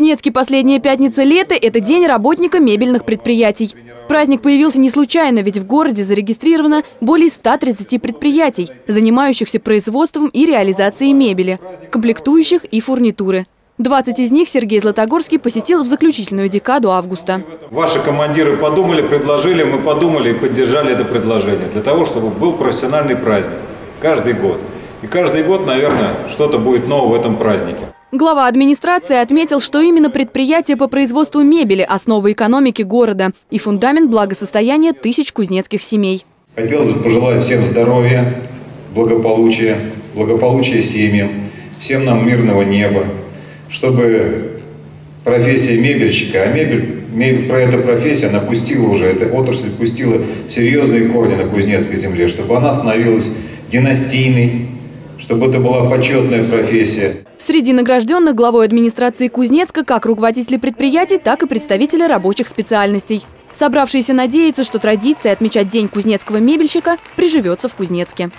Кузнецке последняя пятница лета – это день работника мебельных предприятий. Праздник появился не случайно, ведь в городе зарегистрировано более 130 предприятий, занимающихся производством и реализацией мебели, комплектующих и фурнитуры. 20 из них Сергей Златогорский посетил в заключительную декаду августа. Ваши командиры подумали, предложили, мы подумали и поддержали это предложение. Для того, чтобы был профессиональный праздник каждый год. И каждый год, наверное, что-то будет новое в этом празднике. Глава администрации отметил, что именно предприятие по производству мебели – основа экономики города и фундамент благосостояния тысяч кузнецких семей. Хотелось бы пожелать всем здоровья, благополучия, благополучия семьям, всем нам мирного неба, чтобы профессия мебельщика, а мебель, мебель про эту профессию, она пустила уже, эта отрасль пустила серьезные корни на кузнецкой земле, чтобы она становилась династийной, чтобы это была почетная профессия. Среди награжденных главой администрации Кузнецка как руководители предприятий, так и представители рабочих специальностей. Собравшиеся надеются, что традиция отмечать День кузнецкого мебельщика приживется в Кузнецке.